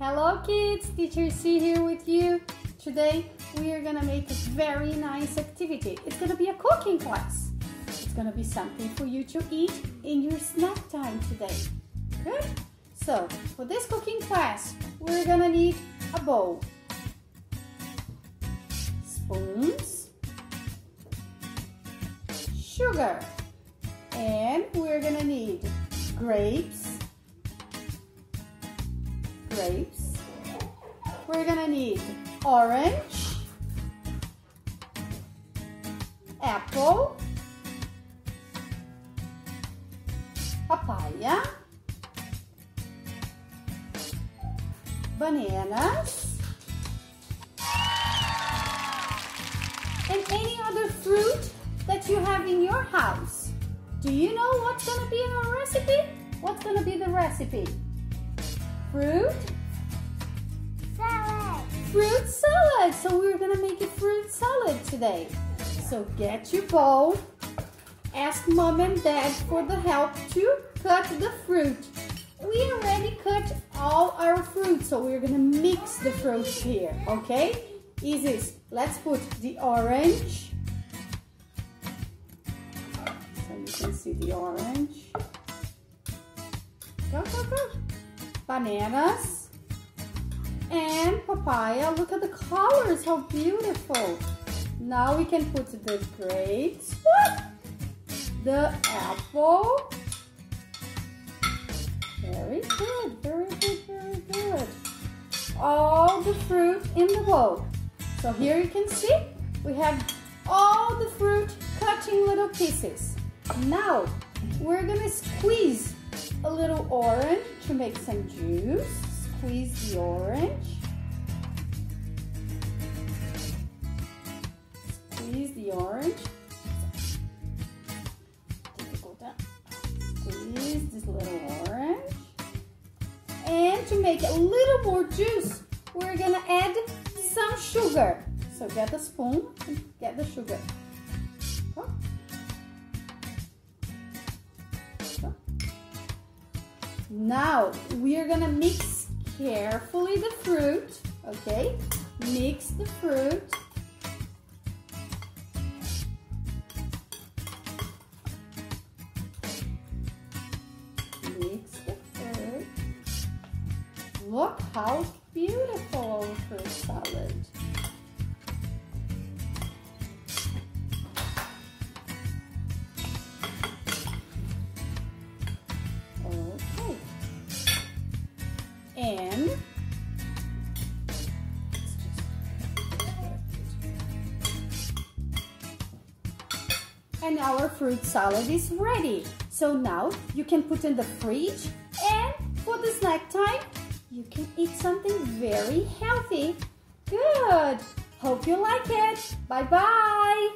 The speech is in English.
Hello kids, Teacher C here with you. Today we are gonna make a very nice activity. It's gonna be a cooking class. It's gonna be something for you to eat in your snack time today. Good? So, for this cooking class, we're gonna need a bowl, spoons, sugar, and we're gonna need grapes, grapes. We're gonna need orange, apple, papaya, bananas, and any other fruit that you have in your house. Do you know what's gonna be in our recipe? What's gonna be the recipe? Fruit? Fruit salad. So we're gonna make a fruit salad today. So get your bowl. Ask mom and dad for the help to cut the fruit. We already cut all our fruit, so we're gonna mix the fruits here, okay? Easy. Let's put the orange. So you can see the orange. Go, go, go. Bananas and papaya. Look at the colors, how beautiful. Now we can put the grapes, the apple. Very good, very good, very good. All the fruit in the bowl. So here you can see we have all the fruit cut in little pieces. Now we're gonna squeeze a little orange to make some juice. The orange. Squeeze the orange. Squeeze this little orange. And to make a little more juice, we're gonna add some sugar. So get a spoon and get the sugar. Now we are gonna mix carefully the fruit, okay? Mix the fruit. Mix the fruit. Look how beautiful our fruit salad. And our fruit salad is ready. So now you can put in the fridge and for the snack time, you can eat something very healthy. Good. Hope you like it. Bye-bye.